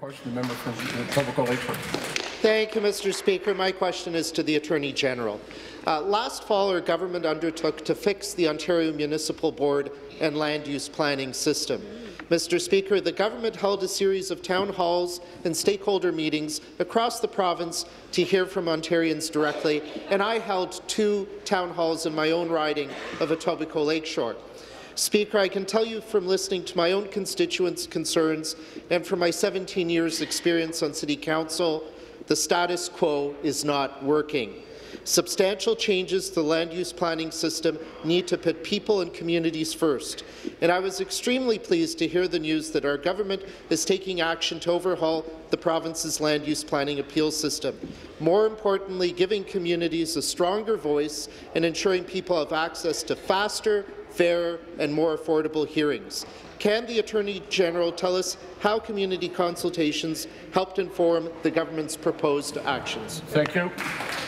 Question, the member from. Thank you, Mr. Speaker. My question is to the Attorney General. Uh, last fall, our government undertook to fix the Ontario Municipal Board and land use planning system. Mr. Speaker, the government held a series of town halls and stakeholder meetings across the province to hear from Ontarians directly, and I held two town halls in my own riding of Etobicoke Lakeshore. Speaker, I can tell you from listening to my own constituents' concerns and from my 17 years' experience on City Council, the status quo is not working. Substantial changes to the land use planning system need to put people and communities first. And I was extremely pleased to hear the news that our government is taking action to overhaul the province's land use planning appeal system. More importantly, giving communities a stronger voice and ensuring people have access to faster, fairer and more affordable hearings. Can the Attorney General tell us how community consultations helped inform the government's proposed actions? Thank you.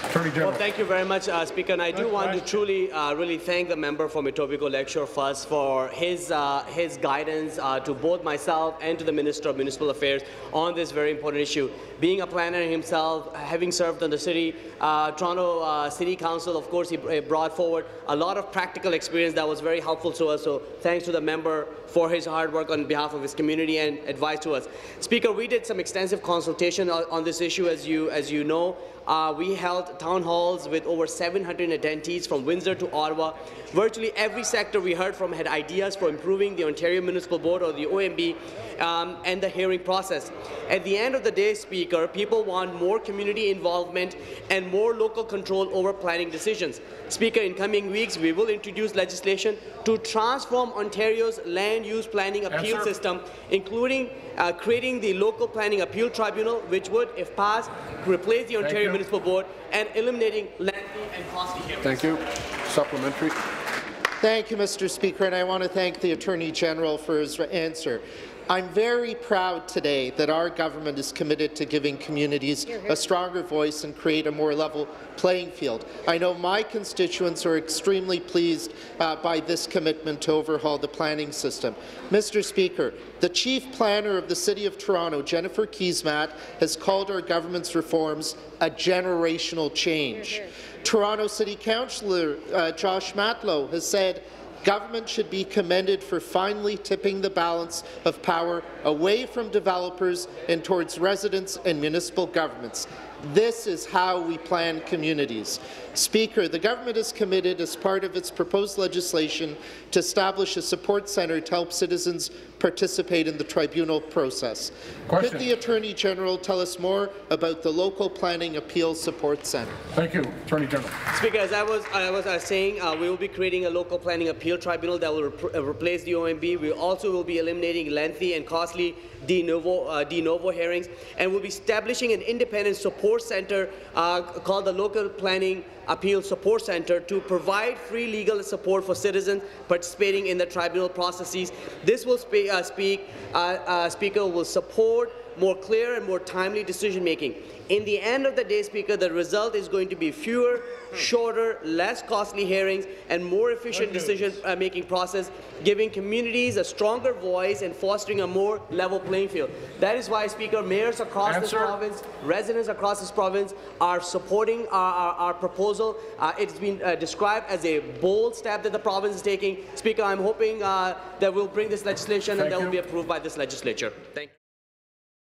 Attorney General. Well, thank you very much, uh, Speaker. And I do want to truly, uh, really thank the member from Etobicoke Lakeshore first for his uh, his guidance uh, to both myself and to the Minister of Municipal Affairs on this very important issue. Being a planner himself, having served on the city, uh, Toronto uh, City Council, of course, he brought forward a lot of practical experience that was very helpful to us. So thanks to the member for his hard work on behalf of his community and advice to us. Speaker, we did some extensive consultation on, on this issue, as you as you know. Uh, we held town halls with over 700 attendees from Windsor to Ottawa. Virtually every sector we heard from had ideas for improving the Ontario Municipal Board or the OMB um, and the hearing process. At the end of the day, Speaker, people want more community involvement and more local control over planning decisions. Speaker, in coming weeks, we will introduce legislation to transform Ontario's land use planning appeal system, including uh, creating the Local Planning Appeal Tribunal, which would, if passed, replace the Ontario. Municipal Board and eliminating lengthy and costly hearings. Thank you. Supplementary. Thank you, Mr. Speaker, and I want to thank the Attorney General for his answer. I'm very proud today that our government is committed to giving communities a stronger voice and create a more level playing field. I know my constituents are extremely pleased uh, by this commitment to overhaul the planning system. Mr. Speaker, the Chief Planner of the City of Toronto, Jennifer Keesmaat, has called our government's reforms a generational change. Toronto City Councillor uh, Josh Matlow has said Government should be commended for finally tipping the balance of power away from developers and towards residents and municipal governments. This is how we plan communities. Speaker, the government is committed as part of its proposed legislation to establish a support centre to help citizens participate in the tribunal process. Question. Could the Attorney General tell us more about the Local Planning Appeal Support Centre? Thank you. Attorney General. Speaker, as I was, I was uh, saying, uh, we will be creating a local planning appeal tribunal that will re uh, replace the OMB. We also will be eliminating lengthy and costly de novo, uh, de novo hearings, and we'll be establishing an independent support center uh, called the Local Planning Appeal Support Center to provide free legal support for citizens participating in the tribunal processes. This will spe uh, speak, uh, uh, Speaker, will support more clear and more timely decision-making. In the end of the day, Speaker, the result is going to be fewer, shorter, less costly hearings and more efficient decision-making process, giving communities a stronger voice and fostering a more level playing field. That is why, Speaker, mayors across Answer. this province, residents across this province are supporting our, our, our proposal. Uh, it's been uh, described as a bold step that the province is taking. Speaker, I'm hoping uh, that we'll bring this legislation Thank and that you. will be approved by this legislature. Thank you.